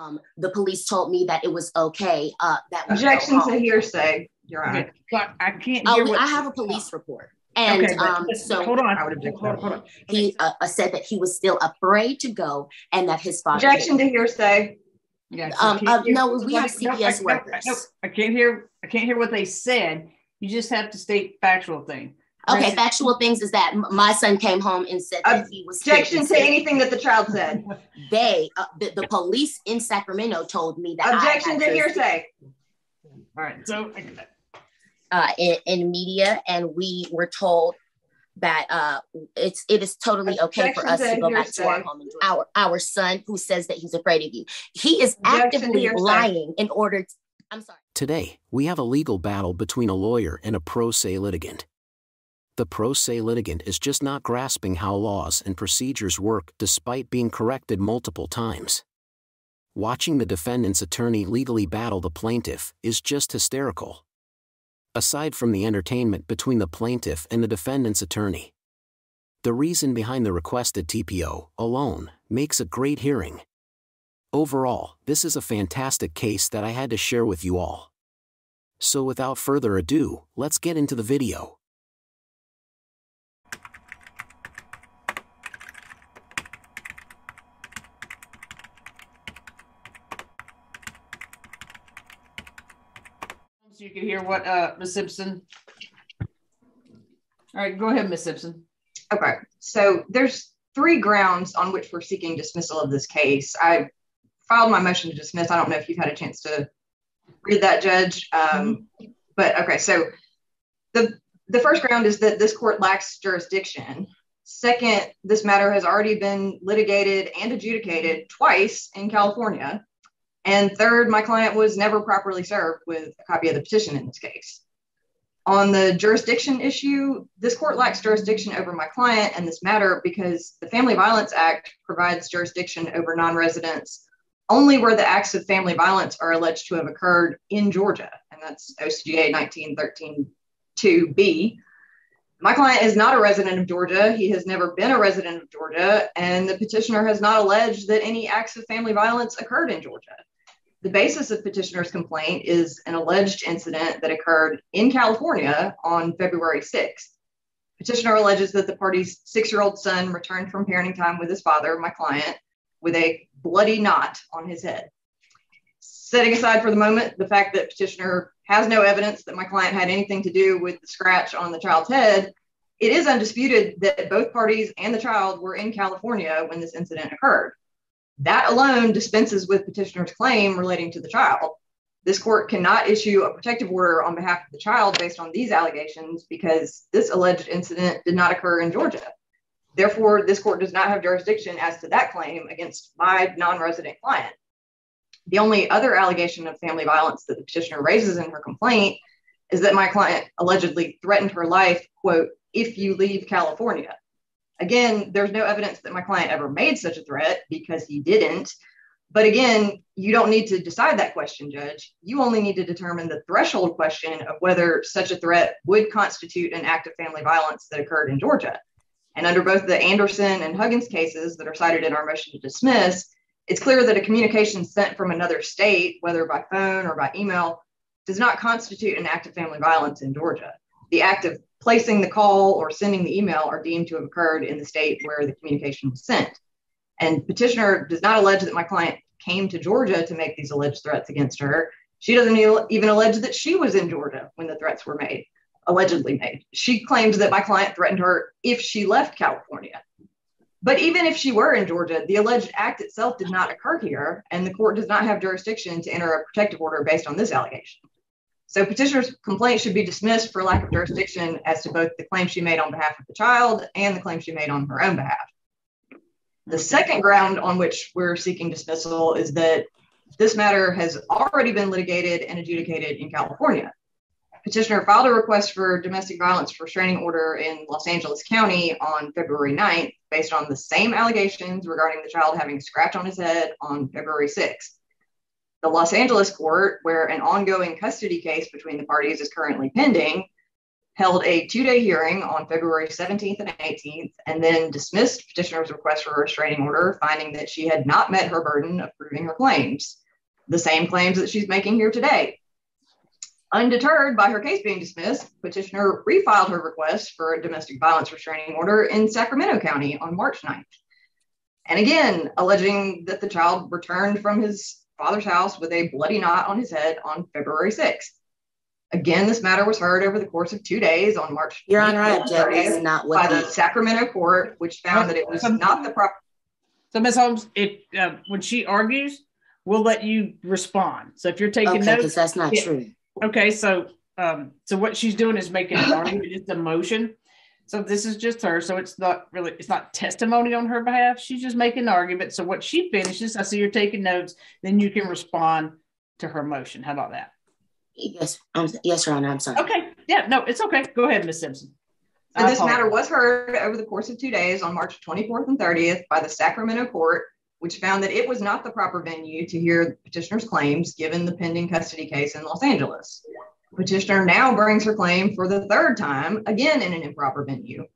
Um, the police told me that it was okay. Uh, that objection to hearsay. Your Honor. Okay. I can't. Oh, what, I have a police report. And okay, um, so hold on, hold on, hold on. He uh, uh, said that he was still afraid to go, and that his father. Objection to hearsay. Yeah. Um, uh, no, we have CPS no, workers. No, I can't hear. I can't hear what they said. You just have to state factual thing. Okay, factual things is that my son came home and said that he was objection to anything that the child said. They, uh, the, the, police in Sacramento, told me that objection to hearsay. All right, so uh, in, in media, and we were told that uh, it's it is totally okay for us to go back to our home and our our son who says that he's afraid of you. He is actively lying in order. To, I'm sorry. Today we have a legal battle between a lawyer and a pro se litigant. The pro se litigant is just not grasping how laws and procedures work despite being corrected multiple times. Watching the defendant's attorney legally battle the plaintiff is just hysterical aside from the entertainment between the plaintiff and the defendant's attorney. The reason behind the requested TPO alone makes a great hearing. Overall, this is a fantastic case that I had to share with you all. So without further ado, let's get into the video. So you can hear what uh Ms. Simpson. All right, go ahead, Ms. Simpson. Okay, so there's three grounds on which we're seeking dismissal of this case. I filed my motion to dismiss. I don't know if you've had a chance to read that, Judge. Um. But okay, so the the first ground is that this court lacks jurisdiction. Second, this matter has already been litigated and adjudicated twice in California. And third, my client was never properly served with a copy of the petition in this case. On the jurisdiction issue, this court lacks jurisdiction over my client and this matter because the Family Violence Act provides jurisdiction over non residents only where the acts of family violence are alleged to have occurred in Georgia. And that's OCGA 1913 2B. My client is not a resident of Georgia. He has never been a resident of Georgia, and the petitioner has not alleged that any acts of family violence occurred in Georgia. The basis of petitioner's complaint is an alleged incident that occurred in California on February 6th. Petitioner alleges that the party's six year old son returned from parenting time with his father, my client, with a bloody knot on his head. Setting aside for the moment the fact that petitioner has no evidence that my client had anything to do with the scratch on the child's head, it is undisputed that both parties and the child were in California when this incident occurred. That alone dispenses with petitioner's claim relating to the child. This court cannot issue a protective order on behalf of the child based on these allegations because this alleged incident did not occur in Georgia. Therefore, this court does not have jurisdiction as to that claim against my non resident client. The only other allegation of family violence that the petitioner raises in her complaint is that my client allegedly threatened her life, quote, if you leave California. Again, there's no evidence that my client ever made such a threat because he didn't. But again, you don't need to decide that question, Judge. You only need to determine the threshold question of whether such a threat would constitute an act of family violence that occurred in Georgia. And under both the Anderson and Huggins cases that are cited in our motion to dismiss, it's clear that a communication sent from another state, whether by phone or by email, does not constitute an act of family violence in Georgia. The act of placing the call or sending the email are deemed to have occurred in the state where the communication was sent. And petitioner does not allege that my client came to Georgia to make these alleged threats against her. She doesn't even allege that she was in Georgia when the threats were made, allegedly made. She claims that my client threatened her if she left California. But even if she were in Georgia, the alleged act itself did not occur here, and the court does not have jurisdiction to enter a protective order based on this allegation. So petitioner's complaint should be dismissed for lack of jurisdiction as to both the claim she made on behalf of the child and the claim she made on her own behalf. The second ground on which we're seeking dismissal is that this matter has already been litigated and adjudicated in California. Petitioner filed a request for domestic violence restraining order in Los Angeles County on February 9th based on the same allegations regarding the child having a scratch on his head on February 6th. The Los Angeles court, where an ongoing custody case between the parties is currently pending, held a two day hearing on February 17th and 18th, and then dismissed petitioner's request for a restraining order, finding that she had not met her burden of proving her claims, the same claims that she's making here today. Undeterred by her case being dismissed, petitioner refiled her request for a domestic violence restraining order in Sacramento County on March 9th. And again, alleging that the child returned from his father's house with a bloody knot on his head on February 6th. Again, this matter was heard over the course of two days on March. Your Honor, I object. This not by the Sacramento court, which found that it was not the proper. So, Ms. Holmes, if uh, when she argues, we'll let you respond. So, if you're taking okay, notes, because that's not true. Okay, so um, so what she's doing is making an argument. It's a motion. So this is just her. So it's not really, it's not testimony on her behalf. She's just making an argument. So what she finishes, I see you're taking notes, then you can respond to her motion. How about that? Yes, um, yes, Your Honor. I'm sorry. Okay. Yeah, no, it's okay. Go ahead, Ms. Simpson. So this matter was heard over the course of two days on March 24th and 30th by the Sacramento court, which found that it was not the proper venue to hear petitioner's claims given the pending custody case in Los Angeles. Petitioner now brings her claim for the third time, again in an improper venue.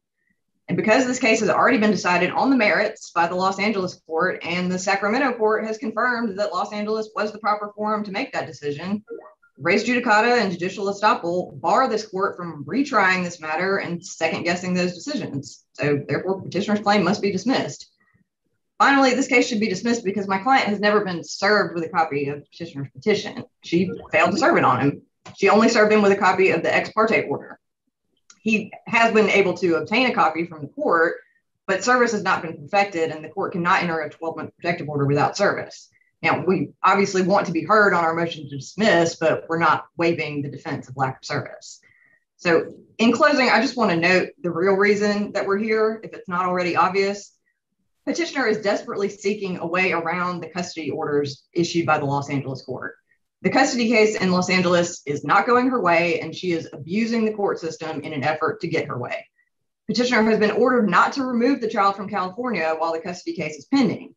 And because this case has already been decided on the merits by the Los Angeles court, and the Sacramento court has confirmed that Los Angeles was the proper forum to make that decision, res judicata and judicial estoppel bar this court from retrying this matter and second guessing those decisions. So, therefore, petitioner's claim must be dismissed. Finally, this case should be dismissed because my client has never been served with a copy of petitioner's petition. She failed to serve it on him. She only served him with a copy of the ex parte order. He has been able to obtain a copy from the court, but service has not been perfected, and the court cannot enter a 12 month protective order without service. Now, we obviously want to be heard on our motion to dismiss, but we're not waiving the defense of lack of service. So, in closing, I just want to note the real reason that we're here, if it's not already obvious. Petitioner is desperately seeking a way around the custody orders issued by the Los Angeles court. The custody case in Los Angeles is not going her way, and she is abusing the court system in an effort to get her way. Petitioner has been ordered not to remove the child from California while the custody case is pending.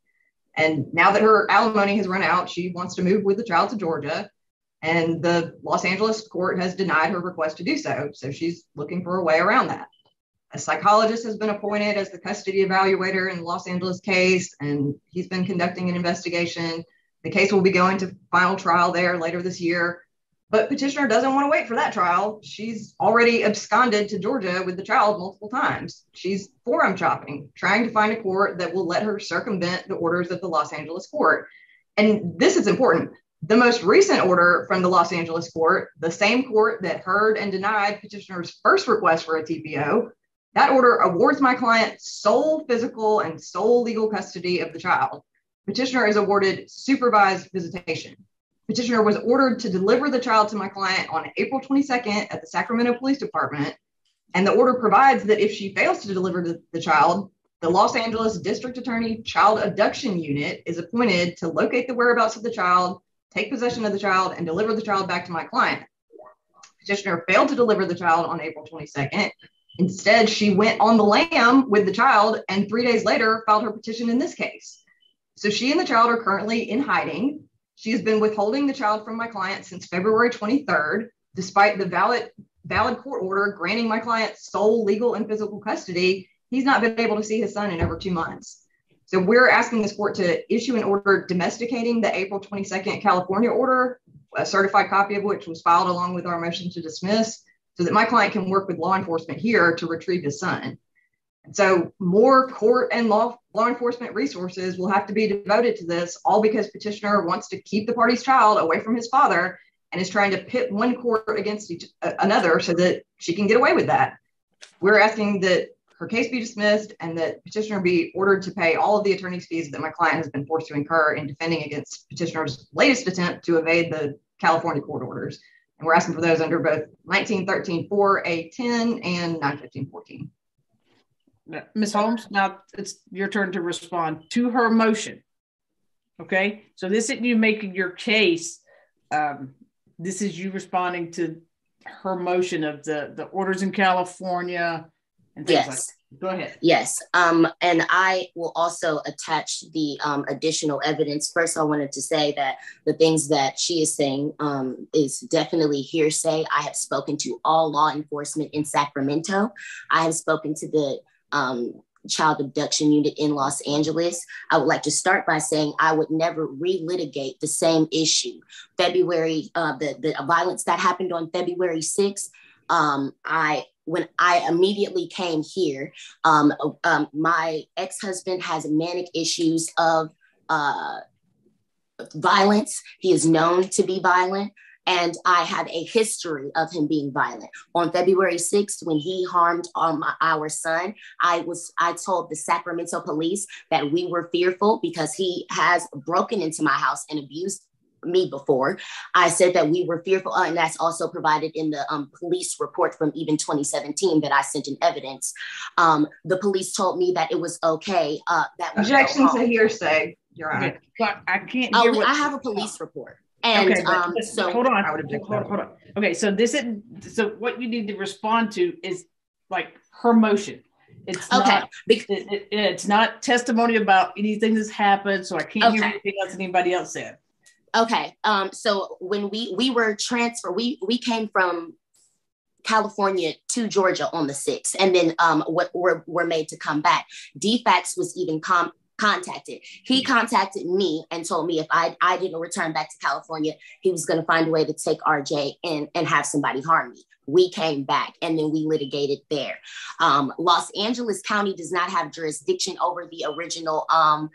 And now that her alimony has run out, she wants to move with the child to Georgia. And the Los Angeles court has denied her request to do so. So she's looking for a way around that. A psychologist has been appointed as the custody evaluator in the Los Angeles case, and he's been conducting an investigation. The case will be going to final trial there later this year. But petitioner doesn't want to wait for that trial. She's already absconded to Georgia with the child multiple times. She's forum shopping, trying to find a court that will let her circumvent the orders of the Los Angeles court. And this is important. The most recent order from the Los Angeles court, the same court that heard and denied petitioner's first request for a TPO, that order awards my client sole physical and sole legal custody of the child. Petitioner is awarded supervised visitation. Petitioner was ordered to deliver the child to my client on April 22nd at the Sacramento Police Department. And the order provides that if she fails to deliver the, child, the Los Angeles District Attorney Child Abduction Unit is appointed to locate the whereabouts of the child, take possession of the child, and deliver the child back to my client. Petitioner failed to deliver the child on April 22nd. Instead, she went on the lam with the child and three days later filed her petition in this case. So she and the child are currently in hiding. She has been withholding the child from my client since February 23rd, despite the valid valid court order granting my client sole legal and physical custody. He's not been able to see his son in over two months. So we're asking this court to issue an order domesticating the April 22nd California order, a certified copy of which was filed along with our motion to dismiss, so that my client can work with law enforcement here to retrieve his son. So more court and law law enforcement resources will have to be devoted to this, all because petitioner wants to keep the party's child away from his father and is trying to pit one court against each, uh, another so that she can get away with that. We're asking that her case be dismissed and that petitioner be ordered to pay all of the attorney's fees that my client has been forced to incur in defending against petitioner's latest attempt to evade the California court orders. And we're asking for those under both 1913 4A10 and 915 14. Ms. Holmes, now it's your turn to respond to her motion. Okay, so this isn't you making your case. Um, this is you responding to her motion of the the orders in California and things yes. like Go ahead. Yes. Um, and I will also attach the um, additional evidence. First, I wanted to say that the things that she is saying um, is definitely hearsay. I have spoken to all law enforcement in Sacramento. I have spoken to the um, child abduction unit in Los Angeles. I would like to start by saying I would never relitigate the same issue. February, uh, the, the violence that happened on February 6th, um, I when I immediately came here, um, um, my ex husband has manic issues of uh, violence. He is known to be violent. And I have a history of him being violent. On February 6th, when he harmed um, our son, I was I told the Sacramento police that we were fearful because he has broken into my house and abused me before. I said that we were fearful, uh, and that's also provided in the um, police report from even 2017 that I sent in evidence. Um, the police told me that it was okay. Uh, that objection to hearsay. Your Honor. Okay. I can't. Hear Oh, I have a police report. And okay, um, so hold on, hold on, hold on. Okay, so this is so what you need to respond to is like her motion. It's okay. Not, it, it, it's not testimony about anything that's happened, so I can't okay. hear anything else anybody else said. Okay. Um, so when we we were transferred, we we came from California to Georgia on the 6th, and then um, what were, were made to come back. DFACS was even com- contacted. He contacted me and told me if I, I didn't return back to California, he was going to find a way to take RJ and, and have somebody harm me. We came back and then we litigated there. Um, Los Angeles County does not have jurisdiction over the original um,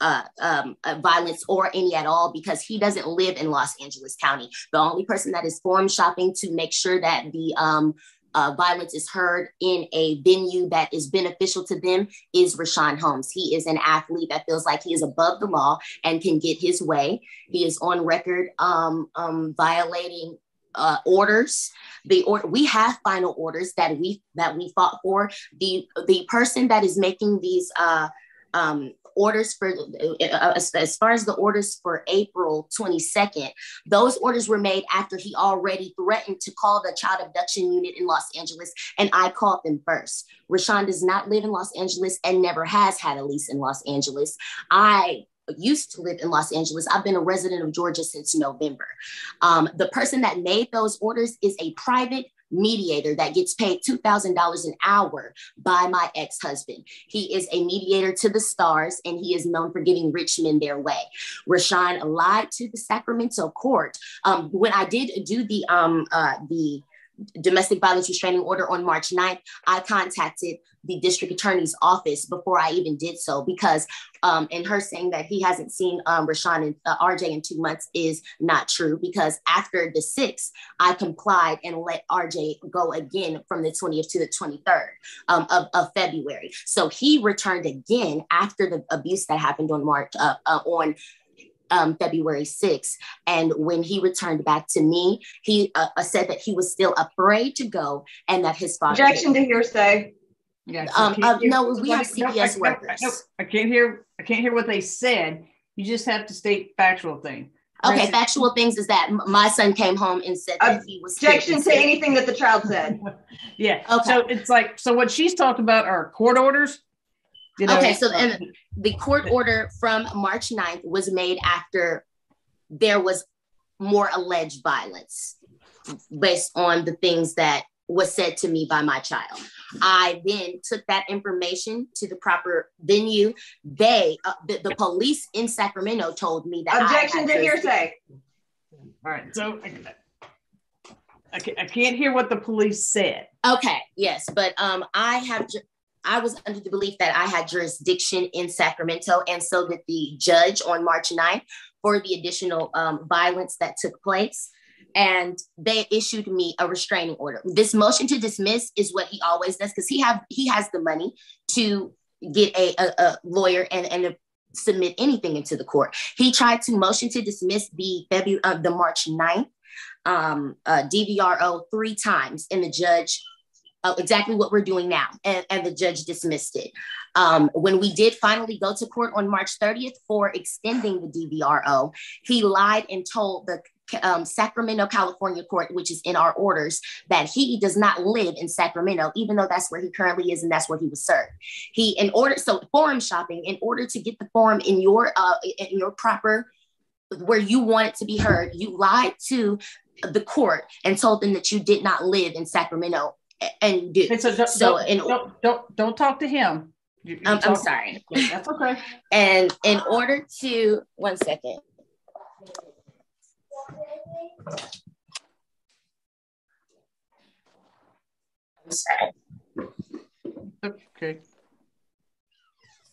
uh, um, uh, violence or any at all because he doesn't live in Los Angeles County. The only person that is forum shopping to make sure that the um, uh, violence is heard in a venue that is beneficial to them is Richaun Holmes. He is an athlete that feels like he is above the law and can get his way. He is on record um, um, violating uh, orders. The or we have final orders that we that we fought for. The the person that is making these uh, um, orders for uh, as, as far as the orders for April 22nd, those orders were made after he already threatened to call the child abduction unit in Los Angeles, and I called them first. Richaun does not live in Los Angeles and never has had a lease in Los Angeles. I used to live in Los Angeles. I've been a resident of Georgia since November. Um, the person that made those orders is a private mediator that gets paid $2,000 an hour by my ex husband. He is a mediator to the stars and he is known for getting rich men their way. Richaun lied to the Sacramento court. Um, when I did do the, um, uh, the domestic violence restraining order on March 9th, I contacted the district attorney's office before I even did so because, um, and her saying that he hasn't seen um, Richaun and uh, RJ in two months is not true because after the 6th, I complied and let RJ go again from the 20th to the 23rd um, of, of February. So he returned again after the abuse that happened on March, uh, uh, on um, February 6th. And when he returned back to me, he uh, uh, said that he was still afraid to go and that his father. Objection to hearsay. Yeah. Um, uh, no, we have CPS no, workers. No, I can't hear. I can't hear what they said. You just have to state factual thing. Okay, factual things is that my son came home and said that he was objection to anything that the child said. yeah. Okay. So it's like so what she's talked about are court orders you know, okay, so and the court order from March 9th was made after there was more alleged violence based on the things that was said to me by my child. I then took that information to the proper venue. They, uh, the, the, police in Sacramento, told me that objection to hearsay. All right, so I, I can't hear what the police said. Okay, yes, but um, I have I was under the belief that I had jurisdiction in Sacramento, and so did the judge on March 9th for the additional um, violence that took place. And they issued me a restraining order. This motion to dismiss is what he always does because he have he has the money to get a, a, a lawyer and, and submit anything into the court. He tried to motion to dismiss the February uh, the March 9th um, uh, DVRO three times, and the judge uh, exactly what we're doing now, and, and the judge dismissed it. Um, when we did finally go to court on March 30th for extending the DVRO, he lied and told the um, Sacramento, California court, which is in our orders, that he does not live in Sacramento, even though that's where he currently is and that's where he was served. He, in order, so forum shopping, in order to get the forum in your uh, in your proper where you want it to be heard, you lied to the court and told them that you did not live in Sacramento and do. so, don't, so don't, in, don't, don't, don't talk to him. You, you I'm, I'm sorry. That's okay. And in order to one second. I'm sorry. Okay.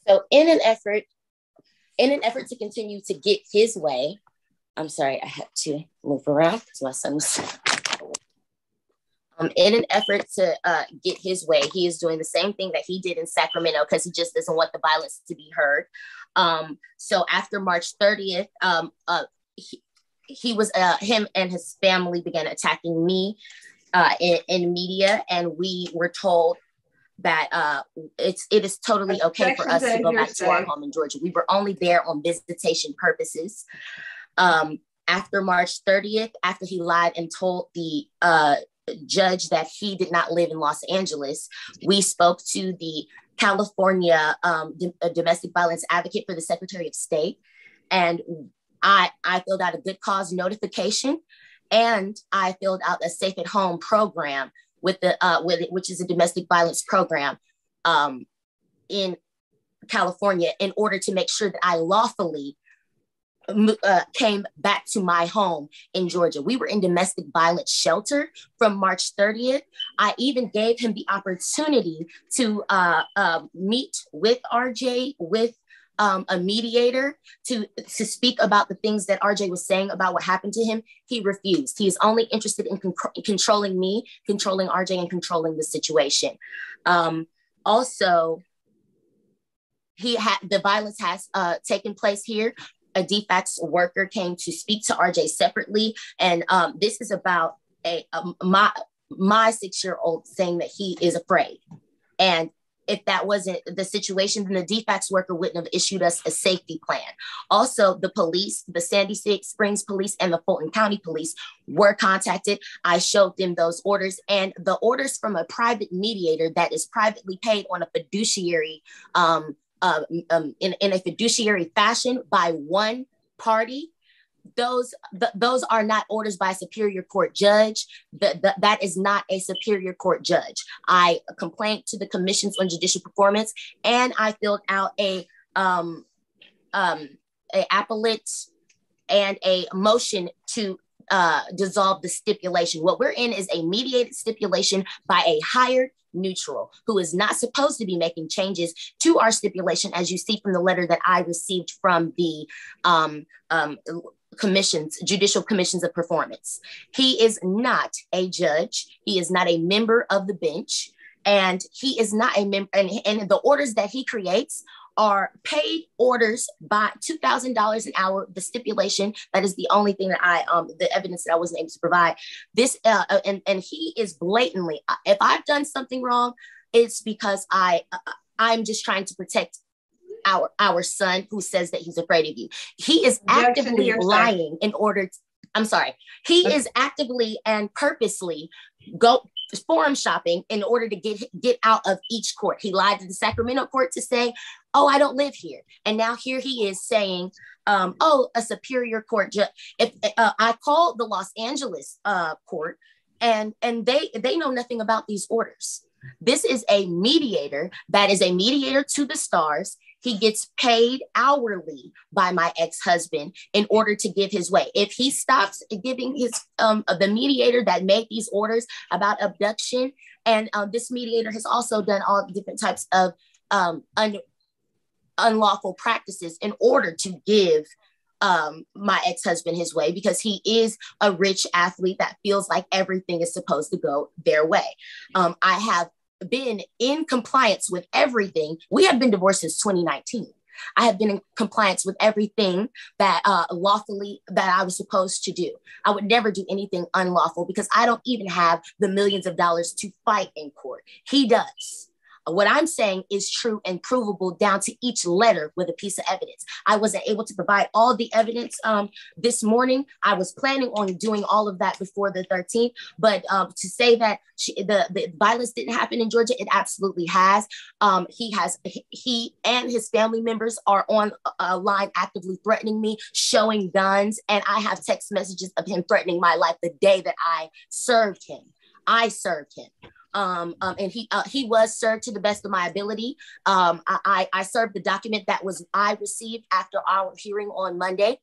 So in an effort, in an effort to continue to get his way, I'm sorry, I had to move around because my son was um, in an effort to uh, get his way, he is doing the same thing that he did in Sacramento because he just doesn't want the violence to be heard. Um, so after March 30th, um, uh, he, he, was uh, him and his family began attacking me uh, in, in media, and we were told that uh, it's it is totally okay for us to go back to our home in Georgia. We were only there on visitation purposes. Um, after March 30th, after he lied and told the uh, judge that he did not live in Los Angeles, we spoke to the California um, domestic violence advocate for the Secretary of State, and I I filled out a good cause notification, and I filled out a safe at home program with the uh, with it, which is a domestic violence program um, in California, in order to make sure that I lawfully uh, came back to my home in Georgia. We were in domestic violence shelter from March 30th. I even gave him the opportunity to uh, uh, meet with RJ, with um, a mediator to, to speak about the things that RJ was saying about what happened to him. He refused. He is only interested in con- controlling me, controlling RJ, and controlling the situation. Um, also, he had the violence has uh, taken place here a DFACS worker came to speak to RJ separately. And um, this is about a, a my my six year old saying that he is afraid. And if that wasn't the situation, then the DFACS worker wouldn't have issued us a safety plan. Also, the police, the Sandy Springs police and the Fulton County police were contacted. I showed them those orders and the orders from a private mediator that is privately paid on a fiduciary um, uh, um, in, in a fiduciary fashion by one party those th- those are not orders by a superior court judge. That that is not a superior court judge. I complained to the commissions on judicial performance and i filled out a um um a appellate and a motion to uh, dissolve the stipulation. What we're in is a mediated stipulation by a hired neutral who is not supposed to be making changes to our stipulation, as you see from the letter that I received from the um, um, commissions, judicial commissions of performance. He is not a judge. He is not a member of the bench. And he is not a member, and, and the orders that he creates are paid orders by $2,000 an hour, the stipulation. That is the only thing that I, um, the evidence that I wasn't able to provide. This, uh, uh, and, and he is blatantly, uh, if I've done something wrong, it's because I, uh, I'm just trying to protect our, our son who says that he's afraid of you. He is actively lying in order to, I'm sorry. He okay. is actively and purposely go forum shopping in order to get get out of each court. He lied to the Sacramento court to say, "Oh, I don't live here," and now here he is saying, um, "Oh, a superior court judge." If uh, I called the Los Angeles uh, court, and and they they know nothing about these orders. This is a mediator that is a mediator to the stars. He gets paid hourly by my ex-husband in order to give his way. If he stops giving his um the mediator that made these orders about abduction, and um, this mediator has also done all different types of um unlawful practices in order to give um, my ex husband his way because he is a rich athlete that feels like everything is supposed to go their way. Um, I have been in compliance with everything. We have been divorced since 2019. I have been in compliance with everything that uh, lawfully that I was supposed to do. I would never do anything unlawful because I don't even have the millions of dollars to fight in court. He does. What I'm saying is true and provable down to each letter with a piece of evidence. I wasn't able to provide all the evidence um, this morning. I was planning on doing all of that before the 13th, but um, to say that she, the, the violence didn't happen in Georgia, it absolutely has. Um, he has, he and his family members are on a line actively threatening me, showing guns, and I have text messages of him threatening my life the day that I served him. I served him um, um, and he uh, he was served to the best of my ability. Um, I, I, served the document that was I received after our hearing on Monday.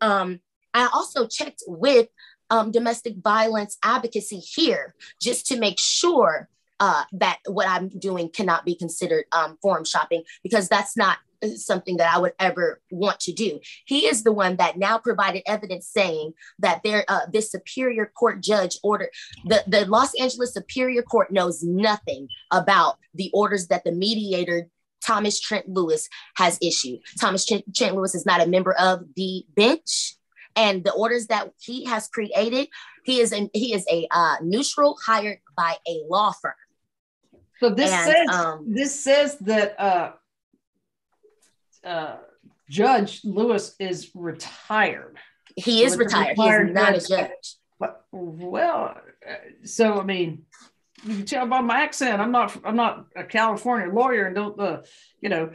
Um, I also checked with um, domestic violence advocacy here just to make sure uh, that what I'm doing cannot be considered um, forum shopping because that's not something that I would ever want to do. He is the one that now provided evidence saying that there, uh, this superior court judge ordered the, the Los Angeles Superior Court knows nothing about the orders that the mediator Thomas Trent Lewis has issued. Thomas Trent, Trent Lewis is not a member of the bench, and the orders that he has created, he is an, he is a uh, neutral hired by a law firm. So this and, says um, this says that uh, uh, Judge Lewis is retired. He is retired. retired. He is not a judge. But, well, uh, so I mean, you can tell by my accent, I'm not I'm not a California lawyer and don't uh, you know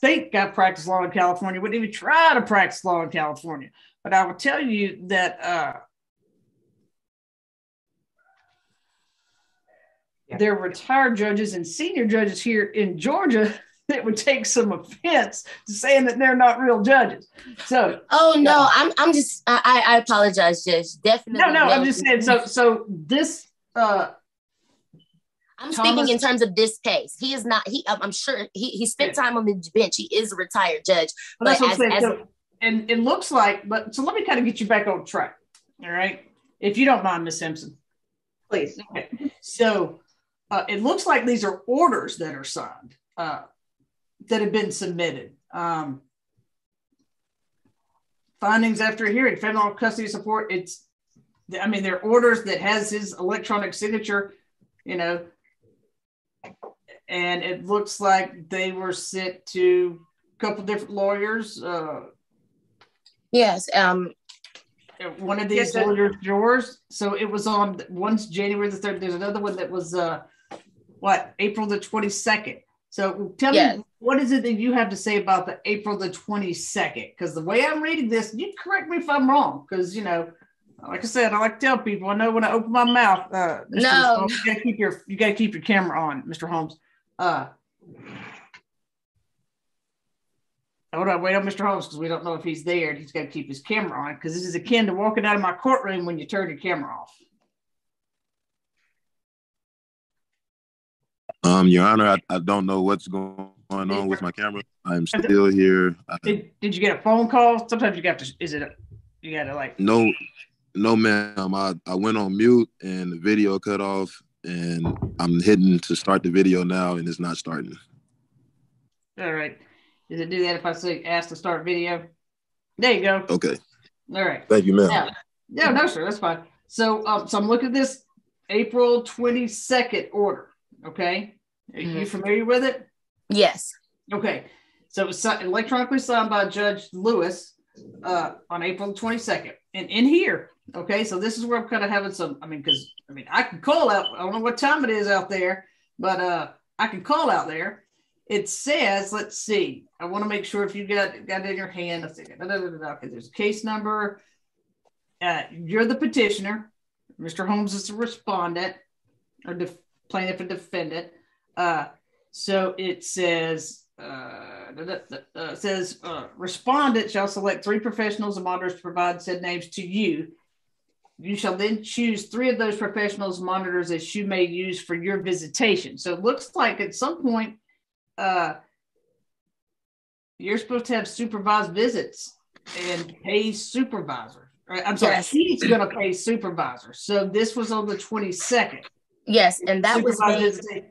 think I practice law in California, wouldn't even try to practice law in California. But I will tell you that uh, yeah. they're retired judges and senior judges here in Georgia that would take some offense to saying that they're not real judges. So, oh no, I'm I'm just I I apologize, Judge. Definitely. No, no, I'm just saying. So so this. uh I'm Thomas, speaking in terms of this case. He is not. He. I'm sure he, he spent time on the bench. He is a retired judge. But as, as so, and it looks like. But so let me kind of get you back on track. All right, if you don't mind, Miss Simpson, please. Okay. So uh, it looks like these are orders that are signed. Uh, that have been submitted. Um, findings after hearing, federal custody support. It's, I mean, they're orders that has his electronic signature, you know, and it looks like they were sent to a couple different lawyers. Uh, yes. Um, one of these yes, lawyers yours. So it was on one's January the third. There's another one that was uh, what April the twenty second. So tell yes. me, what is it that you have to say about the April the 22nd? Because the way I'm reading this, you correct me if I'm wrong. Because, you know, like I said, I like to tell people, I know when I open my mouth, uh, Mr. no, Holmes, you gotta keep your you gotta keep your camera on, Mr. Holmes. Uh, hold on, wait on Mr. Holmes because we don't know if he's there. And he's got to keep his camera on because this is akin to walking out of my courtroom when you turn your camera off. Um, Your Honor, I, I don't know what's going on with my camera. I'm still here. Did, did you get a phone call? Sometimes you got to. Is it? A, you got to like. No, no, ma'am. I I went on mute and the video cut off, and I'm hitting to start the video now, and it's not starting. All right. Does it do that if I say ask to start video? There you go. Okay. All right. Thank you, ma'am. Yeah, no, sir. That's fine. So, um, so I'm looking at this April 22nd order. Okay. Are mm-hmm. you familiar with it? Yes. Okay. So it was electronically signed by Judge Lewis uh, on April 22nd. And in here, okay, so this is where I'm kind of having some, I mean, because, I mean, I can call out, I don't know what time it is out there, but uh, I can call out there. It says, let's see, I want to make sure if you got, got it in your hand, let's see, okay, there's a case number. Uh, you're the petitioner. Mr. Holmes is the respondent or def- plaintiff and defendant. Uh, so it says, uh, uh, says uh, respondent shall select three professionals and monitors to provide said names to you. You shall then choose three of those professionals monitors that you may use for your visitation. So it looks like at some point, uh, you're supposed to have supervised visits and pay supervisor. I'm sorry, yes. he's going to pay supervisor. So this was on the 22nd. Yes, and that was made,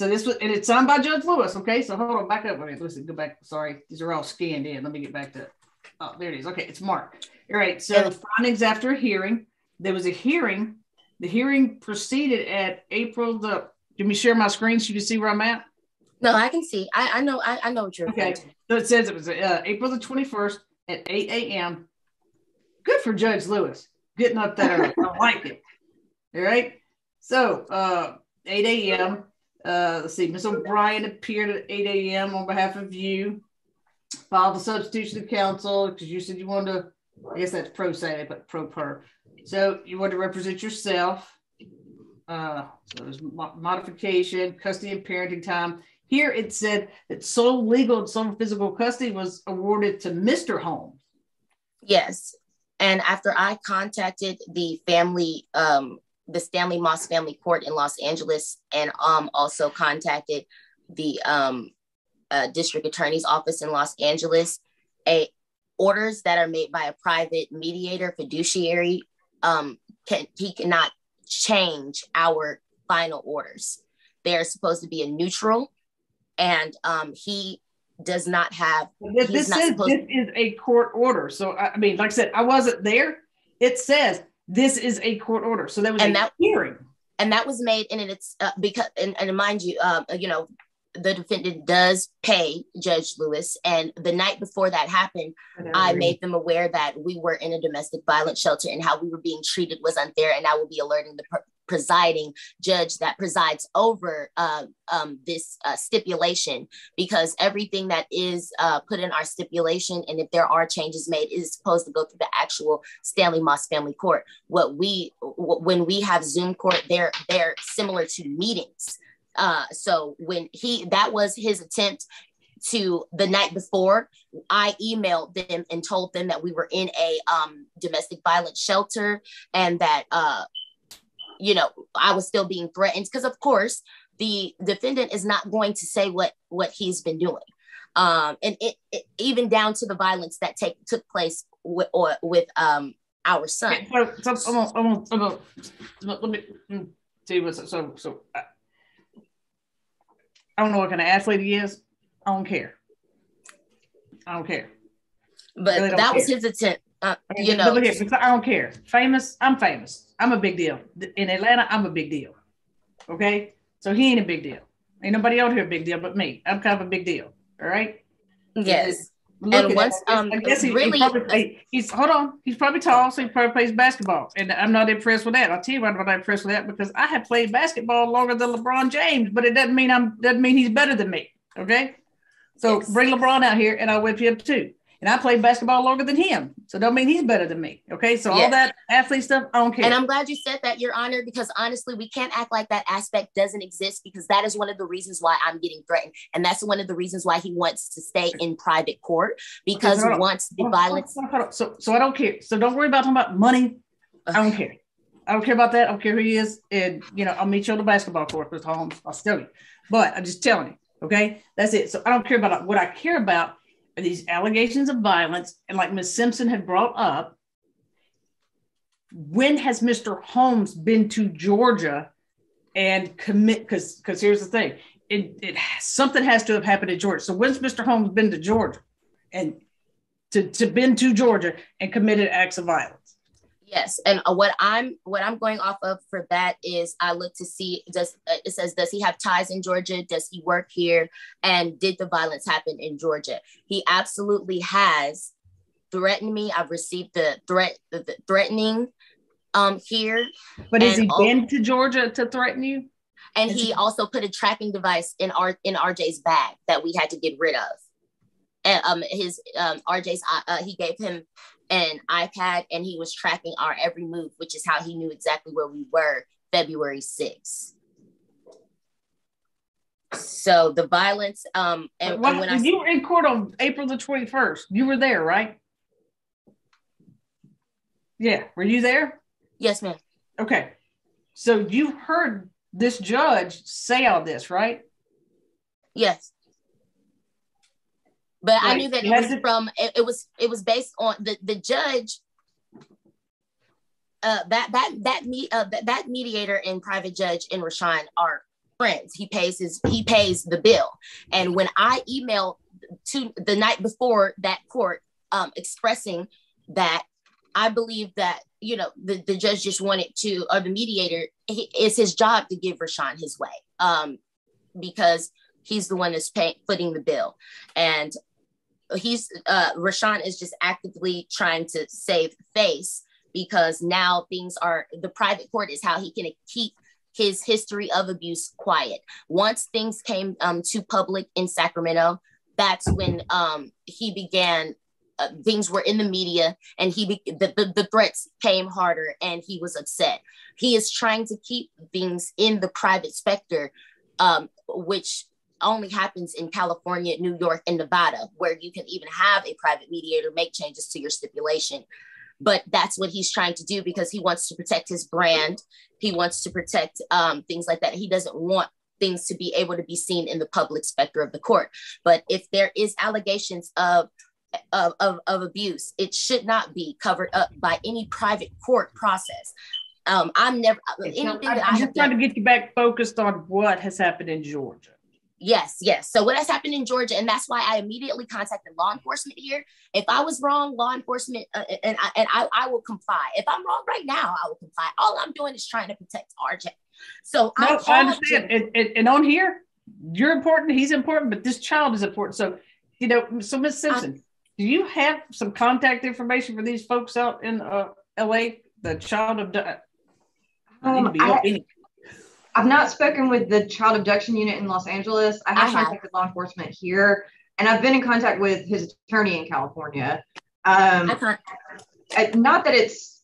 so this was, and it's signed by Judge Lewis. Okay, so hold on, back up. Wait, listen, go back. Sorry, these are all scanned in. Let me get back to. Oh, there it is. Okay, it's Mark. All right. So the findings after a hearing. There was a hearing. The hearing proceeded at April the Let me share my screen so you can see where I'm at. No, I can see. I, I know. I, I know what you're. Okay. So it says it was uh, April the 21st at 8 a.m. Good for Judge Lewis getting up early. I like it. All right. So uh, 8 a.m. Uh, let's see. Miss O'Brien appeared at 8 a.m. on behalf of you. Filed the substitution of counsel because you said you wanted to. I guess that's pro se, but pro per. So you wanted to represent yourself. Uh, so there's mo- modification, custody and parenting time. Here it said that sole legal and sole physical custody was awarded to Mr. Holmes. Yes. And after I contacted the family, um, the Stanley Mosk Family Court in Los Angeles, and um, also contacted the um, uh, district attorney's office in Los Angeles, a orders that are made by a private mediator fiduciary um, can, he cannot change our final orders. They're supposed to be a neutral, and um, he does not have. This, this, is, this is a court order. So I mean, like I said, I wasn't there. It says this is a court order. So that was and a that, hearing. And that was made, and it's uh, because, and, and mind you, um, you know, the defendant does pay Judge Lewis. And the night before that happened, I, I made them aware that we were in a domestic violence shelter and how we were being treated was unfair. And I will be alerting the per- presiding judge that presides over uh, um, this uh, stipulation because everything that is uh, put in our stipulation and if there are changes made is supposed to go through the actual Stanley Mosk Family Court. What we w- when we have Zoom court, they're they're similar to meetings. Uh, so when he that was his attempt to the night before, I emailed them and told them that we were in a um, domestic violence shelter and that uh, you know I was still being threatened because of course the defendant is not going to say what what he's been doing. Um, and it, it, even down to the violence that take took place with or with um our son. So, so, I'm gonna, I'm let me mm, see what's so so. I don't know what kind of athlete he is. I don't care. I don't care. But really that care. was his attempt. Uh, you know, look here, I don't care. Famous, I'm famous. I'm a big deal. In Atlanta, I'm a big deal. Okay, so he ain't a big deal. Ain't nobody out here a big deal but me. I'm kind of a big deal. All right. Yes. And once, um, I guess he, really, he probably, he's hold on. He's probably tall, so he probably plays basketball, and I'm not impressed with that. I'll tell you why I'm not impressed with that because I have played basketball longer than LeBron James, but it doesn't mean I'm doesn't mean he's better than me. Okay, so yes. bring LeBron out here, and I'll whip you up too and I played basketball longer than him. So don't mean he's better than me. Okay. So yes. all that athlete stuff, I don't care. And I'm glad you said that, Your Honor, because honestly, we can't act like that aspect doesn't exist because that is one of the reasons why I'm getting threatened. And that's one of the reasons why he wants to stay in private court because okay, once the hold violence. Hold on, hold on. So, so I don't care. So don't worry about talking about money. Okay. I don't care. I don't care about that. I don't care who he is. And, you know, I'll meet you on the basketball court with Holmes. I'll tell you. But I'm just telling you. Okay. That's it. So I don't care about what I care about these allegations of violence, and like Ms. Simpson had brought up, when has Mr. Holmes been to Georgia and commit? Because because here's the thing, it, it something has to have happened in Georgia. So when's Mr. Holmes been to Georgia and to to been to Georgia and committed acts of violence? Yes, and uh, what I'm what I'm going off of for that is I look to see does uh, it says does he have ties in Georgia? Does he work here? And did the violence happen in Georgia? He absolutely has threatened me. I've received the threat the, the threatening um here. But has he also, been to Georgia to threaten you? And he, he also put a tracking device in our in RJ's bag that we had to get rid of. And um his um RJ's uh, uh he gave him an iPad and he was tracking our every move, which is how he knew exactly where we were February 6th. So the violence, um, and, well, and when I you were in court on April the 21st, you were there, right? Yeah, were you there? Yes, ma'am. Okay. So you heard this judge say all this, right? Yes but right. I knew that it was from it, it, was it was based on the the judge. Uh, that that that me uh, that, that mediator and private judge and Richaun are friends. He pays his he pays the bill, and when I emailed to the night before that court, um, expressing that I believe that you know the, the judge just wanted to or the mediator it's his job to give Richaun his way um, because he's the one that's paying footing the bill, and he's uh, Richaun is just actively trying to save face because now things are the private court is how he can keep his history of abuse quiet. Once things came um, to public in Sacramento, that's when um, he began. Uh, things were in the media, and he be- the, the, the threats came harder, and he was upset. He is trying to keep things in the private sector, um, which only happens in California, New York, and Nevada, where you can even have a private mediator make changes to your stipulation. But that's what he's trying to do because he wants to protect his brand. He wants to protect um, things like that. He doesn't want things to be able to be seen in the public specter of the court. But if there is allegations of of, of, of abuse it should not be covered up by any private court process. Um, i'm never anything I'm, I'm just trying to get you back focused on what has happened in georgia Yes, yes. So what has happened in Georgia, and that's why I immediately contacted law enforcement here. If I was wrong, law enforcement, uh, and I, and I, I will comply. If I'm wrong right now, I will comply. All I'm doing is trying to protect RJ. So no, I, I understand. and, and, and, on here, you're important. He's important, but this child is important. So you know, so Miss Simpson, I, do you have some contact information for these folks out in uh, L.A. The child of um, I, I've not spoken with the child abduction unit in Los Angeles. I have, have. contacted law enforcement here, and I've been in contact with his attorney in California. Um, I, not that it's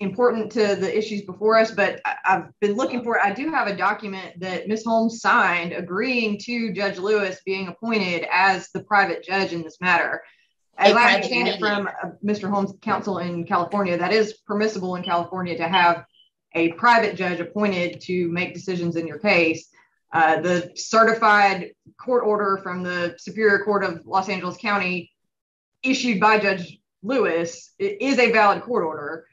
important to the issues before us, but I, have been looking for it. I do have a document that Ms. Holmes signed agreeing to Judge Lewis being appointed as the private judge in this matter. As I understand it from uh, Mr. Holmes' counsel in California, that is permissible in California to have a private judge appointed to make decisions in your case. Uh, the certified court order from the Superior Court of Los Angeles County, issued by Judge Lewis, is a valid court order.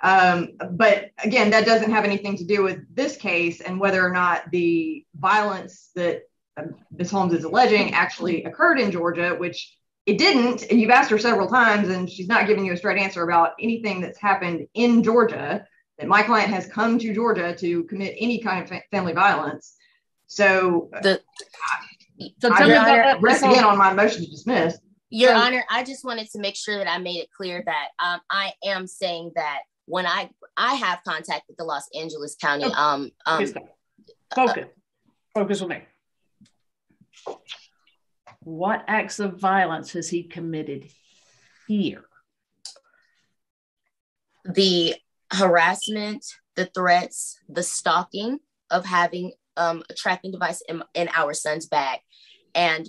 Um, but again, that doesn't have anything to do with this case and whether or not the violence that um, Ms. Holmes is alleging actually occurred in Georgia, which it didn't. And you've asked her several times, and she's not giving you a straight answer about anything that's happened in Georgia that my client has come to Georgia to commit any kind of family violence. So, the, so tell me about rest again on my motion to dismiss. Your so, Honor, I just wanted to make sure that I made it clear that um, I am saying that when I I have contacted the Los Angeles County. Okay. Um, um, Focus. Uh, Focus with me. What acts of violence has he committed here? The harassment, the threats, the stalking of having um, a tracking device in, in our son's bag. And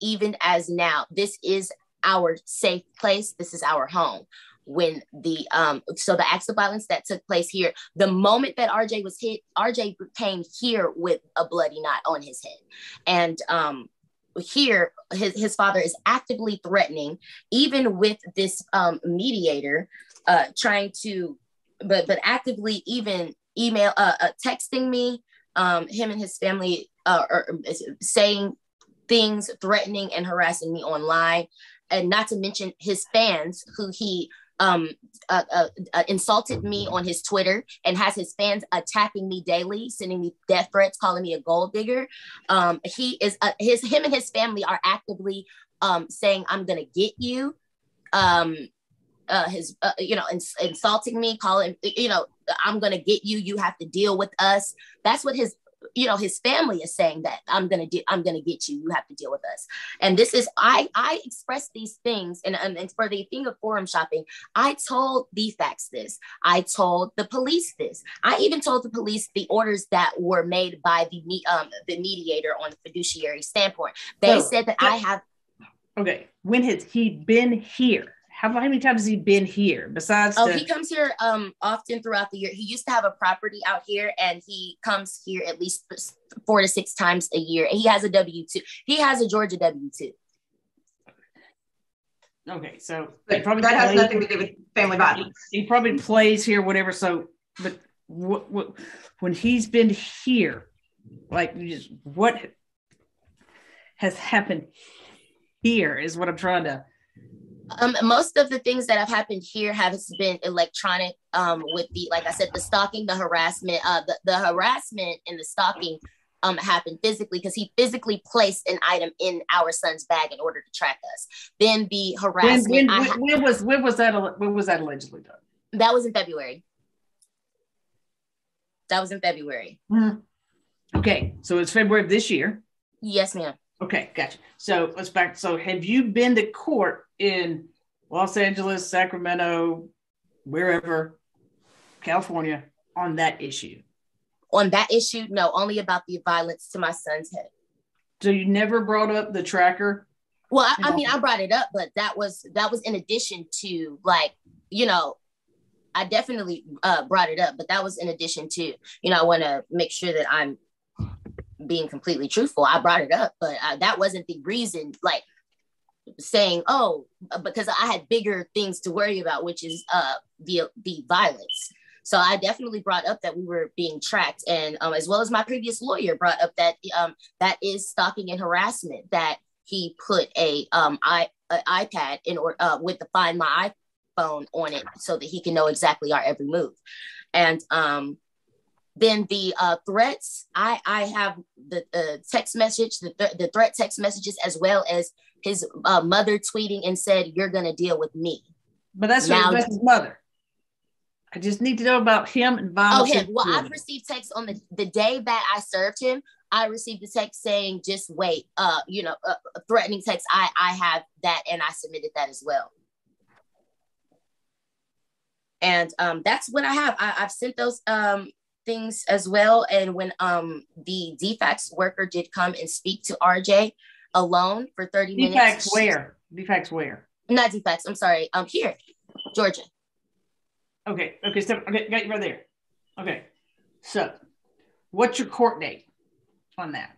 even as now, this is our safe place, this is our home. When the um, so the acts of violence that took place here, the moment that RJ was hit, RJ came here with a bloody knot on his head, and um, here his, his father is actively threatening, even with this um, mediator, uh, trying to but but actively even email uh, uh texting me um him and his family uh, are saying things threatening and harassing me online and not to mention his fans who he um, uh, uh, uh, insulted me on his Twitter and has his fans attacking me daily, sending me death threats, calling me a gold digger. Um, he is uh, his him and his family are actively um, saying, "I'm gonna get you." Um, uh, his, uh, you know, ins- insulting me, calling, you know, I'm gonna get you. You have to deal with us. That's what his, you know, his family is saying that I'm gonna do. I'm gonna get you. You have to deal with us. And this is I I express these things, and, and, and for the thing of forum shopping, I told the facts this. I told the police this. I even told the police the orders that were made by the um the mediator on the fiduciary standpoint. They so, said that I have. Okay, when has he been here? How, many times has he been here besides? Oh, the- he comes here um often throughout the year. He used to have a property out here, and he comes here at least four to six times a year. He has a W two. He has a Georgia W two. Okay, so that has nothing to do with family violence. He, he probably plays here, whatever. So, but what, what when he's been here, like just what has happened here is what I'm trying to um, most of the things that have happened here have been electronic. Um, with the like I said, the stalking, the harassment, uh, the, the harassment and the stalking um happened physically because he physically placed an item in our son's bag in order to track us. Then the harassment. When, when, ha- when was when was that when was that allegedly done? That was in February. That was in February. Mm-hmm. Okay, so it's February of this year. Yes, ma'am. Okay, gotcha. So let's back. So have you been to court in Los Angeles, Sacramento, wherever, California, on that issue? On that issue, no, only about the violence to my son's head. So you never brought up the tracker? Well, I, I mean, I brought it up, but that was that was in addition to like, you know, I definitely uh, brought it up, but that was in addition to, you know, I want to make sure that I'm being completely truthful. I brought it up, but uh, that wasn't the reason. Like saying, "Oh," uh, because I had bigger things to worry about, which is uh, the the violence. So I definitely brought up that we were being tracked, and um, as well as my previous lawyer brought up that um, that is stalking and harassment. That he put a um i a iPad in or uh, with the Find My iPhone on it so that he can know exactly our every move, and um then the uh, threats. I i have the, text message the, th- the threat text messages as well as his uh, mother tweeting and said you're gonna deal with me. But that's, now, his mother. I just need to know about him and violence oh him. well i've received text on the, the day that i served him. I received a text saying just wait uh you know uh, threatening text. I i have that and i submitted that as well. And um, that's what I have. I, have sent those um, things as well. And when um the DFACS worker did come and speak to RJ alone for 30 DFACS minutes. where? DFACS where? Not DFACS, I'm sorry. Um here, Georgia. Okay, okay, so okay, got you right there. Okay. So what's your court date on that?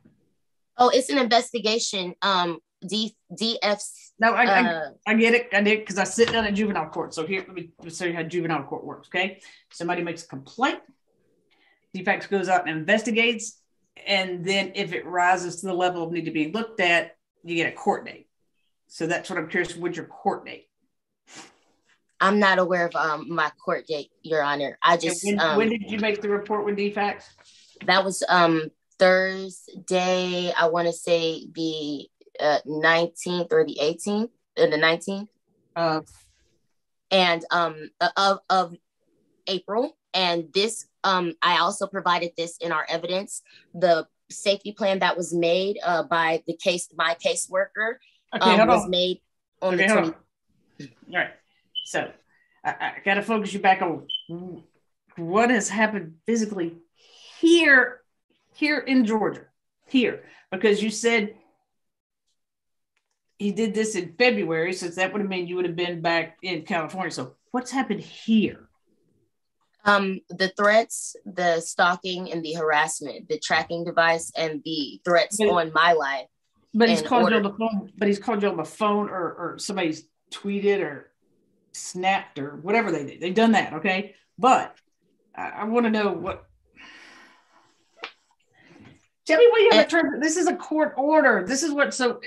Oh, it's an investigation. Um D DFs. No, I, uh, I, I, get it. I did because I sit down at juvenile court. So here, let me show you how juvenile court works. Okay, somebody makes a complaint. DFACS goes out and investigates. And then if it rises to the level of need to be looked at, you get a court date. So that's what I'm curious. What's your court date? I'm not aware of um, my court date, Your Honor. I just. When, um, when, did you make the report with DFACS? That was um, Thursday. I want to say the uh, 19th or the 18th, uh, the 19th. Uh, and um, of of April. And this um, I also provided this in our evidence. The safety plan that was made uh, by the case, my caseworker, okay, um, was on. made on okay, the 20. On. All right. So I, I got to focus you back on what has happened physically here, here in Georgia, here, because you said he did this in February, so that would have meant you would have been back in California. So what's happened here? Um, the threats, the stalking, and the harassment, the tracking device, and the threats but, on my life. But he's called order. you on the phone. But he's called you on the phone, or or somebody's tweeted or snapped or whatever they did. They've done that, okay. But I, I want to know what. Tell me what you have and, This is a court order. This is what so,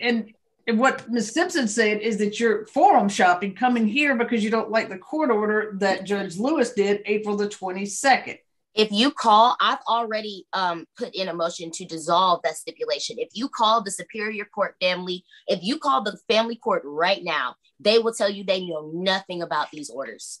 and and what Ms. Simpson said is that you're forum shopping coming here because you don't like the court order that Judge Lewis did April the 22nd. If you call, I've already um, put in a motion to dissolve that stipulation. If you call the Superior Court family, if you call the family court right now, they will tell you they know nothing about these orders.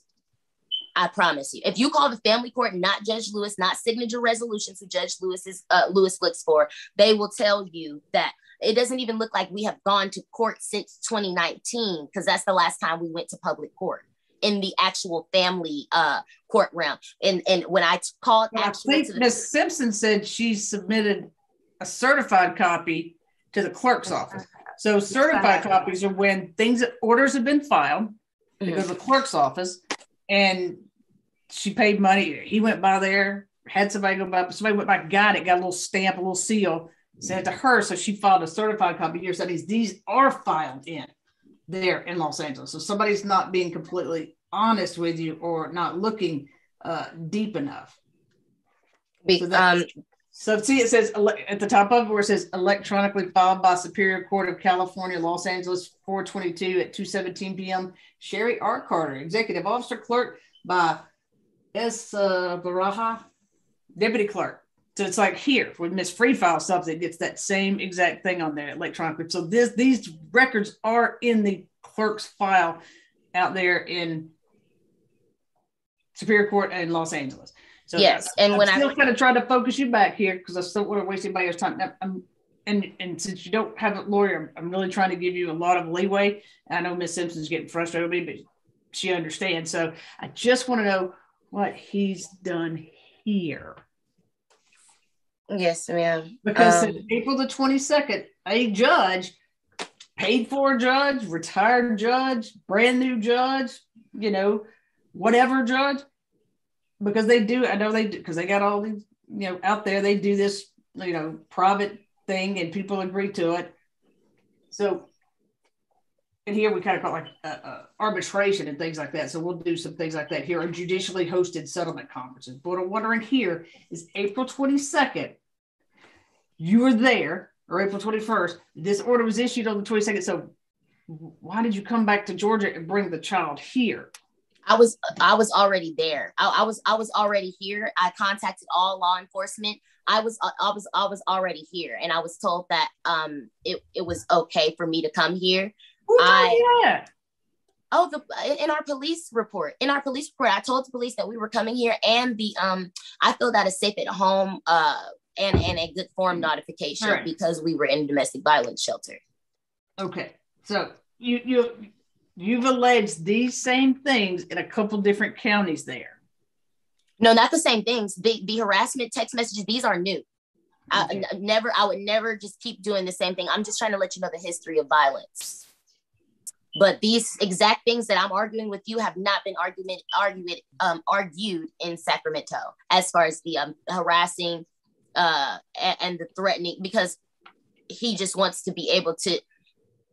I promise you. If you call the family court, not Judge Lewis, not Signature Resolutions who Judge Lewis is uh, Lewis looks for, they will tell you that it doesn't even look like we have gone to court since 2019 because that's the last time we went to public court in the actual family uh, court realm. And and when I called, well, I think Ms. Simpson said she submitted a certified copy to the clerk's office. So certified copies are when things orders have been filed. They mm-hmm. go to the clerk's office, and she paid money. He went by there, had somebody go by. Somebody went by, got it, got a little stamp, a little seal sent it to her. So she filed a certified copy here. So these, these are filed in there in Los Angeles. So somebody's not being completely honest with you or not looking uh, deep enough. So, um, so see, it says at the top of it where it says electronically filed by Superior Court of California, Los Angeles, 422 at 2:17 p.m. Sherri R. Carter, Executive Officer Clerk by S. Uh, Baraha, Deputy Clerk. So it's like here with Miss Free File something, it gets that same exact thing on there electronically. So this these records are in the clerk's file out there in Superior Court in Los Angeles. So yes, and I'm when still I kind of trying to focus you back here because I still want to waste anybody's time. Now, I'm, and and since you don't have a lawyer, I'm really trying to give you a lot of leeway. I know Miss Simpson's getting frustrated with me, but she understands. So I just want to know what he's done here. Yes, ma'am. Because Um, April the 22nd, a judge, paid for judge, retired judge, brand new judge, you know, whatever judge, because they do, I know they do, because they got all these, you know, out there, they do this, you know, private thing and people agree to it. So, and here we kind of call like uh, uh, arbitration and things like that. So we'll do some things like that here, or judicially hosted settlement conferences. But what I'm wondering here is April 22nd, you were there, or April 21st. This order was issued on the 22nd. So why did you come back to Georgia and bring the child here? I was I was already there. I, I was I was already here. I contacted all law enforcement. I was I was I was already here, and I was told that um it, it was okay for me to come here. Who I- that? Oh, the in our police report. In our police report, I told the police that we were coming here, and the um I filled out a safe at home uh and and a good form notification All right. because we were in a domestic violence shelter. Okay, so you you you've alleged these same things in a couple different counties there. No, not the same things. The the harassment text messages, these are new. I, Okay. n- never, I would never just keep doing the same thing. I'm just trying to let you know the history of violence. But these exact things that I'm arguing with you have not been argument argued um, argued in Sacramento as far as the um, harassing uh, and, the threatening because he just wants to be able to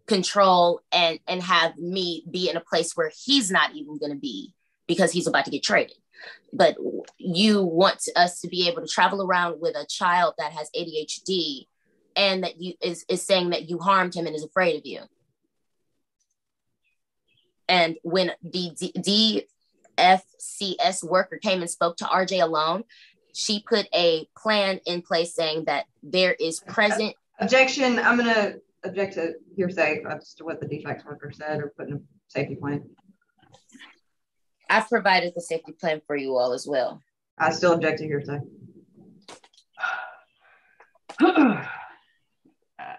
control and and have me be in a place where he's not even going to be because he's about to get traded but you want us to be able to travel around with a child that has ADHD and that you is, is saying that you harmed him and is afraid of you. And when the D- DFCS worker came and spoke to RJ alone, she put a plan in place saying that there is present. Objection. I'm going to object to hearsay as to what the DFACS worker said or put in a safety plan. I've provided the safety plan for you all as well. I still object to hearsay. I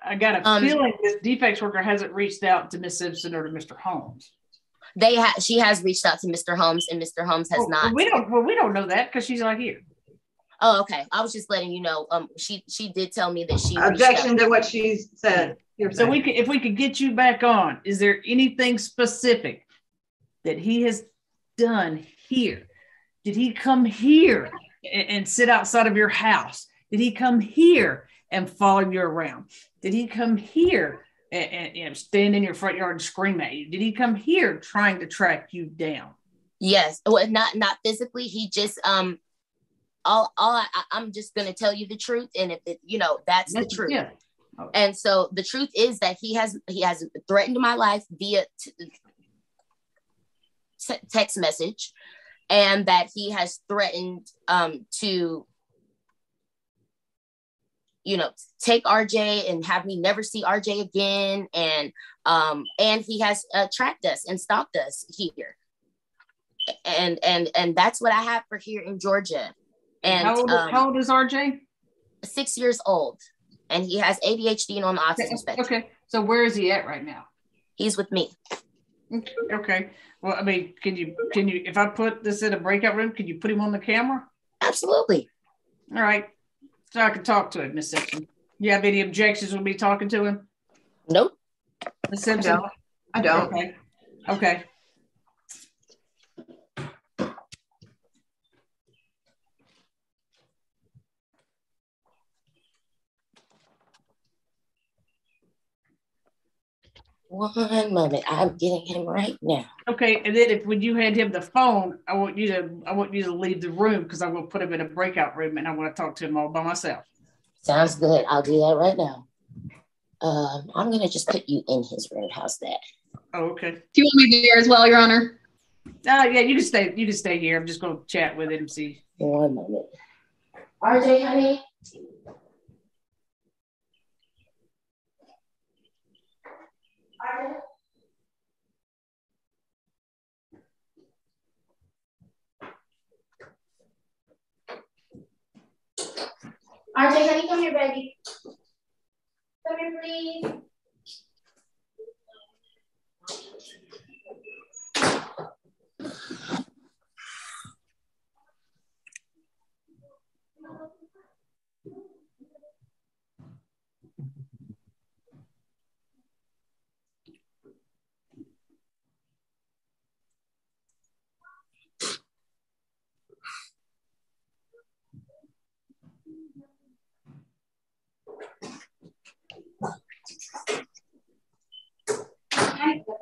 I got a Um, feeling this DFACS worker hasn't reached out to Miss Simpson or to Mr. Holmes. They have she has reached out to Mr. Holmes and Mr. Holmes has Well, not. We don't. Well, we don't know that because she's not here. Oh, okay. I was just letting you know. Um, she she did tell me that she. Objection to what she said. Hearsay. So we could, if we could get you back on, is there anything specific that he has done here? Did he come here and, and sit outside of your house? Did he come here and follow you around? Did he come here and, and, and stand in your front yard and scream at you? Did he come here trying to track you down? Yes, well, not not physically. He just um, all all I, I'm just gonna tell you the truth, and if it, you know, that's the truth. Yeah. And so the truth is that he has he has threatened my life via t- te- text message, and that he has threatened um to you know take RJ and have me never see RJ again, and um and he has uh, tracked us and stalked us here, and and and that's what I have for here in Georgia, and how, old, um, how old is RJ? six years old, and he has ADHD and on the autism spectrum. Okay. So where is he at right now? He's with me. Okay. Okay. Well, I mean, can you can you if I put this in a breakout room, can you put him on the camera? Absolutely. All right. So I can talk to him, Miss Simpson. You have any objections with me talking to him? Nope. Miss I Simpson? don't. I don't. Okay. Okay. One moment. I'm getting him right now. Okay. And then if when you hand him the phone, I want you to I want you to leave the room because I'm gonna put him in a breakout room and I want to talk to him all by myself. Sounds good. I'll do that right now. Um, I'm gonna just put you in his room. How's that? Oh, okay. Do you want me there as well, Your Honor? Uh, yeah, you can stay. You can stay here. I'm just gonna chat with him. See. One moment. RJ, honey, RJ, honey, come here, baby. Come here, please.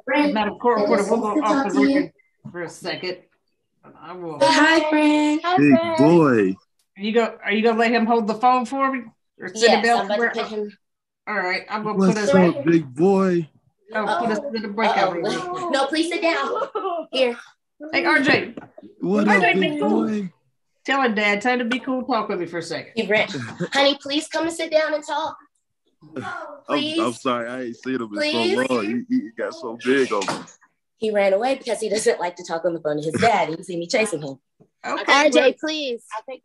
Madam Court, we'll go off the record for a second. I will. Hi, friend. Big boy. Are you go? Are you gonna let him hold the phone for me? Or sit Yes, him I'm about to put him. All right, I'm gonna What's put us. up, big boy? Oh, put us in the breakout room. Uh-oh. No, please sit down. Here. Hey, RJ, What Why up, big cool? boy? tell him, Dad. Tell him to be cool. Talk with me for a second. You ran. Honey, please come and sit down and talk. I'm, I'm sorry, I ain't seen him in Please. so long. He, he got so big on me. He ran away because he doesn't like to talk on the phone to his dad. You see me chasing him. Okay. RJ, please. I think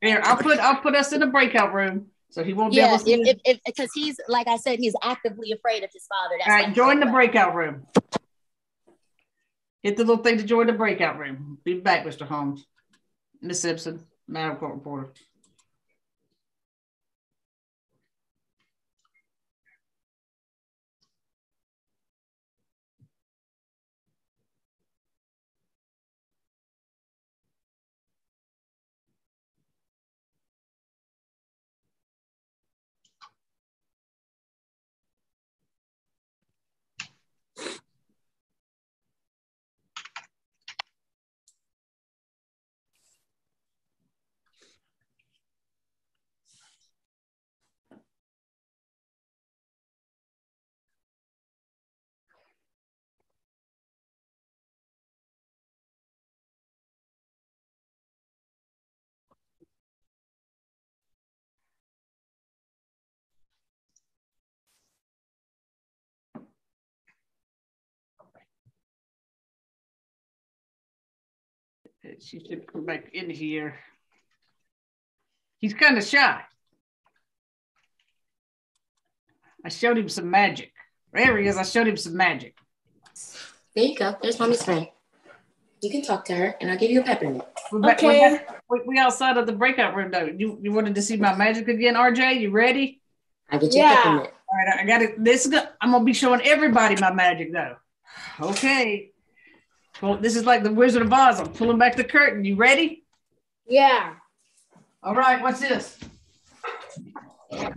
Here, I'll put I'll put us in the breakout room so he won't be yeah, able to. see if, if, if, because he's like I said, he's actively afraid of his father. That's All why right, he's join the breakout room. Hit the little thing to join the breakout room. Be back, Mr. Holmes. Miss Simpson, Madam Court Reporter. She should come back in here. He's kind of shy. I showed him some magic. There he is. I showed him some magic. There you go. There's mommy's friend. You can talk to her, and I'll give you a peppermint. We're back, Okay. we're back- we, outside of the breakout room though. You you wanted to see my magic again, RJ? You ready? I'll get you Yeah. a peppermint. All right, I got it. This is go- I'm gonna be showing everybody my magic though. Okay. Well, this is like the Wizard of Oz. I'm pulling back the curtain. You ready? Yeah. All right. What's this?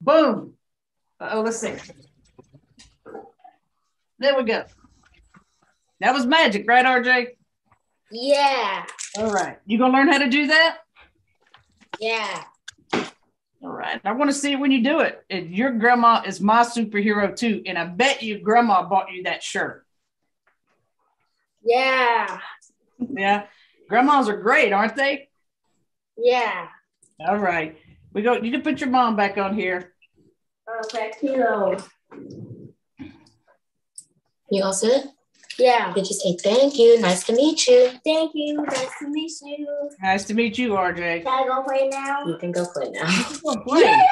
Boom. Oh, let's see. There we go. That was magic, right, RJ? Yeah. All right. You gonna learn how to do that? Yeah. All right. I want to see it when you do it. And your grandma is my superhero too. And I bet you grandma bought you that shirt. Yeah. Yeah. Grandmas are great, aren't they? Yeah. All right. We go, you can put your mom back on here. Okay, kilo. You all set? Yeah. You just say thank you. Nice to meet you. Thank you. Nice to meet you. Nice to meet you, RJ. Can I go play now? You can go play now. Go play.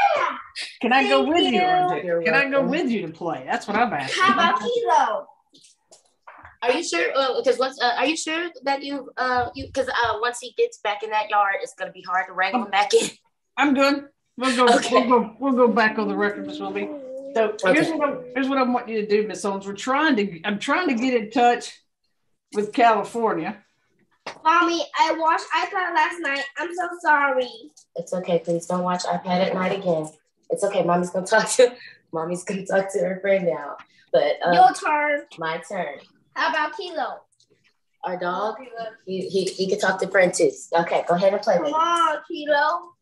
Can I go with you, you. RJ? You're Can I go with you to play? That's what I'm asking. How about kilo? Are you sure? Because once, uh, are you sure that you, uh, you, because uh, once he gets back in that yard, it's gonna be hard to wrangle him back in. I'm good. We'll go. Okay. We'll go. We'll go back on the record, Miss Wilby. So here's Okay. what I'm, here's what I want you to do, Miss Owens. We're trying to. I'm trying to get in touch with California. Mommy, I watched iPad last night. I'm so sorry. It's okay. Please don't watch iPad at night again. It's okay. Mommy's gonna talk to, mommy's gonna talk to her friend now. But Your um, turn. my turn. How about kilo? Our dog, he, he, he can talk to friend too. Okay, go ahead and play with Come on, kilo.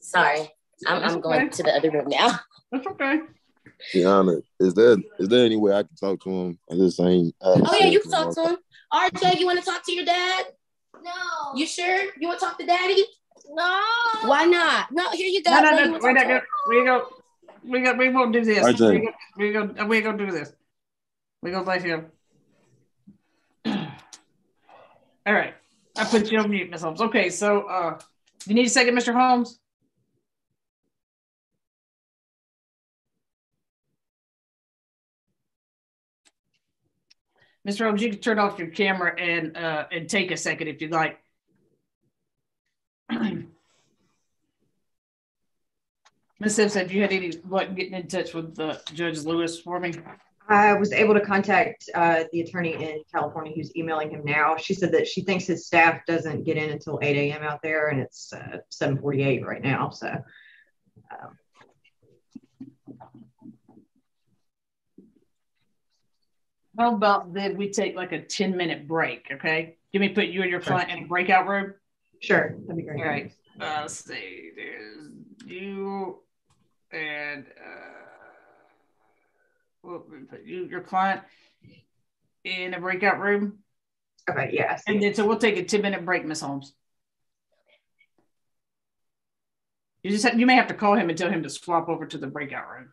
Sorry, I'm, I'm going okay. to the other room now. That's okay. Deanna, is there is there any way I can talk to him? I just ain't. I Oh yeah, you can talk to him. RJ, you want to talk to your dad? No. You sure? You want to talk to daddy? No. Why not? No, here you go. No, no, No, no. you We wanna don't talk go. We go. We go. We won't do this. RJ. We go. We go. We go do this. We go let him. All right. I put you on mute, Miss Holmes. Okay, so uh, you need a second, Mr. Holmes. Mr. Holmes, you can turn off your camera and uh, and take a second if you'd like. Ms. Simpson, have you had any luck getting in touch with uh, Judge Lewis for me? I was able to contact uh, the attorney in California who's emailing him now. She said that she thinks his staff doesn't get in until 8 a.m. out there, and it's uh, 7:48 right now. So, um, How about then we take like a 10 minute break, okay? Give me put you and your client in a breakout room. sure, that'd be great. All right. Uh, let's see. There's you and uh, we'll put you, your client in a breakout room. Okay, yeah. I see. And then so we'll take a 10 minute break, Miss Holmes. You just have, you may have to call him and tell him to swap over to the breakout room.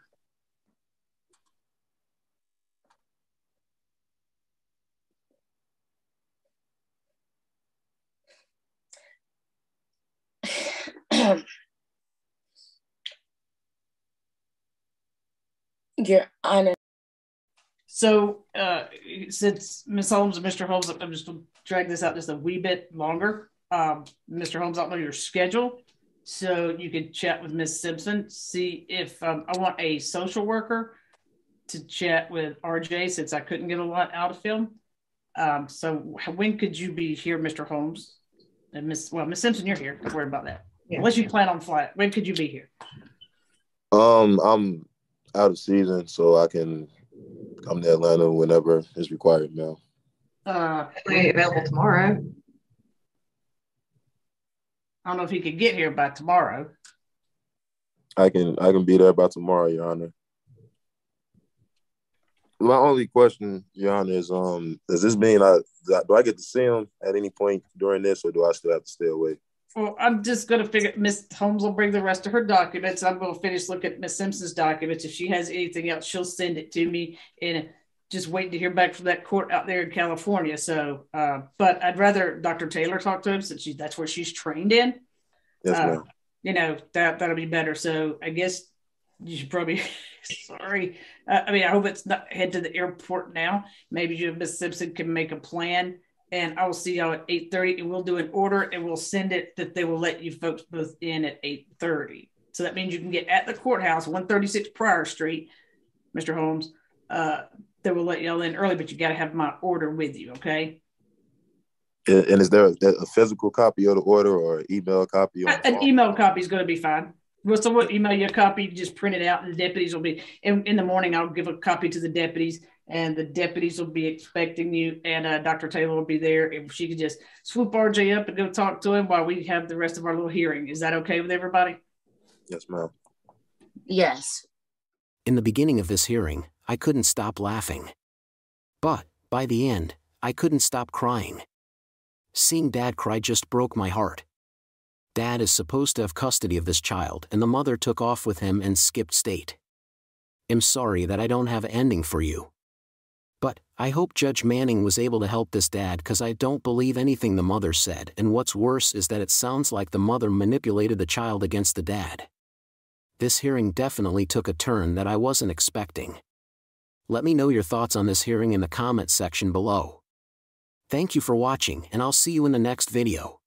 Your Honor. So uh, since Ms. Holmes and Mr. Holmes, I'm just gonna drag this out just a wee bit longer. Um, Mr. Holmes, I don't know your schedule, so you can chat with Ms. Simpson. See if um, I want a social worker to chat with RJ since I couldn't get a lot out of him. Um, so when could you be here, Mr. Holmes? And Miss, well, Miss Simpson, you're here. Don't worry about that. Yeah. Unless you plan on flying, when could you be here? Um, I'm out of season, so I can come to Atlanta whenever is required, man. Uh, available tomorrow. I don't know if he could get here by tomorrow. I can I can be there by tomorrow, Your Honor. My only question, Your Honor, is um, does this mean I do I get to see him at any point during this, or do I still have to stay away? Well, I'm just going to figure. Miss Holmes will bring the rest of her documents. I'm going to finish looking at Miss Simpson's documents. If she has anything else, she'll send it to me. And just waiting to hear back from that court out there in California. So, uh, but I'd rather Dr. Taylor talk to him since she, that's where she's trained in. Yes, Uh, ma'am. You know that that'll be better. So I guess you should probably. sorry. Uh, I mean, I hope it's not head to the airport now. Maybe you and Miss Simpson can make a plan and I will see y'all at 8:30 and we'll do an order and we'll send it that they will let you folks both in at 8:30. So that means you can get at the courthouse, 136 Pryor Street, Mr. Holmes. Uh, they will let y'all in early, but you got to have my order with you, okay? And and is there a, a physical copy of the order or an email copy? An phone? email copy is going to be fine. Well, so we'll email you a copy, just print it out, and the deputies will be in, in the morning. I'll give a copy to the deputies, and the deputies will be expecting you, and uh, Dr. Taylor will be there. If she could just swoop RJ up and go talk to him while we have the rest of our little hearing. Is that okay with everybody? Yes, ma'am. Yes. In the beginning of this hearing, I couldn't stop laughing. But, by the end, I couldn't stop crying. Seeing Dad cry just broke my heart. Dad is supposed to have custody of this child, and the mother took off with him and skipped state. I'm sorry that I don't have an ending for you. I hope Judge Manning was able to help this dad because I don't believe anything the mother said, and what's worse is that it sounds like the mother manipulated the child against the dad. This hearing definitely took a turn that I wasn't expecting. Let me know your thoughts on this hearing in the comments section below. Thank you for watching and I'll see you in the next video.